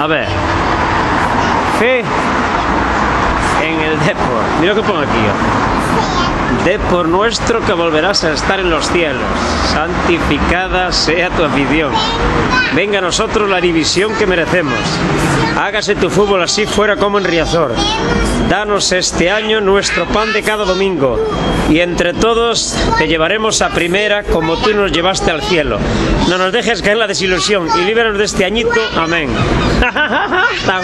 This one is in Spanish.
A ver. Fe en el Depor. Mira lo que pongo aquí. De por nuestro que volverás a estar en los cielos. Santificada sea tu afición. Venga a nosotros la división que merecemos. Hágase tu fútbol así fuera como en Riazor. Danos este año nuestro pan de cada domingo. Y entre todos te llevaremos a primera como tú nos llevaste al cielo. No nos dejes caer la desilusión y líbranos de este añito. Amén. Está